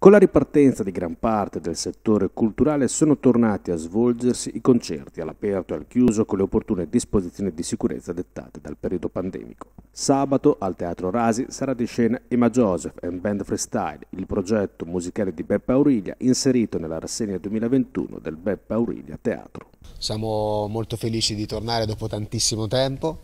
Con la ripartenza di gran parte del settore culturale sono tornati a svolgersi i concerti all'aperto e al chiuso con le opportune disposizioni di sicurezza dettate dal periodo pandemico. Sabato al Teatro Rasi sarà di scena Emma Joseph and Band Freestyle, il progetto musicale di Beppe Aurilia inserito nella rassegna 2021 del Beppe Aurilia Teatro. Siamo molto felici di tornare dopo tantissimo tempo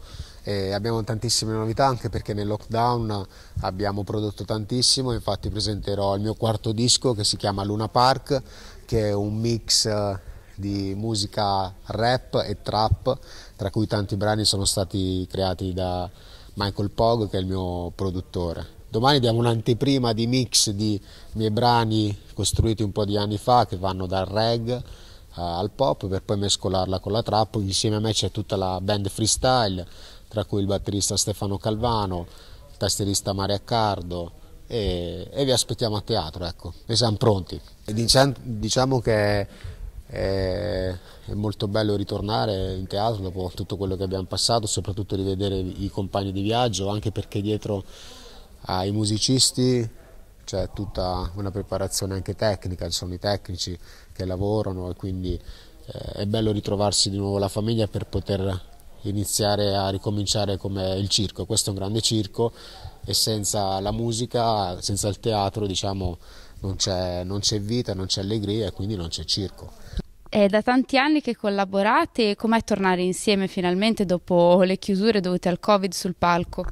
e abbiamo tantissime novità anche perché nel lockdown abbiamo prodotto tantissimo, infatti presenterò il mio quarto disco che si chiama Luna Park che è un mix eh, di musica rap e trap, tra cui tanti brani sono stati creati da Michael Pog che è il mio produttore. Domani diamo un'anteprima di mix di miei brani costruiti un po' di anni fa che vanno dal reggae uh, al pop per poi mescolarla con la trap. Insieme a me c'è tutta la band freestyle, tra cui il batterista Stefano Calvano, il tastierista Mario Accardo e, e vi aspettiamo a teatro, ecco, e siamo pronti. Diciamo, diciamo che è, è molto bello ritornare in teatro dopo tutto quello che abbiamo passato, soprattutto rivedere i compagni di viaggio, anche perché dietro ai musicisti c'è tutta una preparazione anche tecnica, ci sono i tecnici che lavorano e quindi eh, è bello ritrovarsi di nuovo la famiglia per poter iniziare a ricominciare come il circo. Questo è un grande circo e senza la musica, senza il teatro, diciamo, non c'è, non c'è vita, non c'è allegria e quindi non c'è circo. È da tanti anni che collaborate, com'è tornare insieme finalmente dopo le chiusure dovute al Covid sul palco?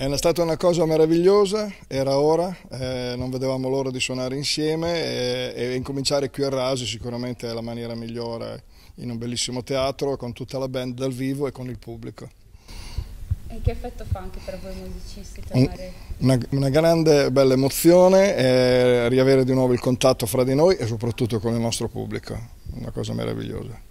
È stata una cosa meravigliosa, era ora, eh, non vedevamo l'ora di suonare insieme e, e, incominciare qui a Rasi sicuramente è la maniera migliore in un bellissimo teatro con tutta la band dal vivo e con il pubblico. E che effetto fa anche per voi musicisti tornare? Una, una grande bella emozione e riavere di nuovo il contatto fra di noi e soprattutto con il nostro pubblico, una cosa meravigliosa.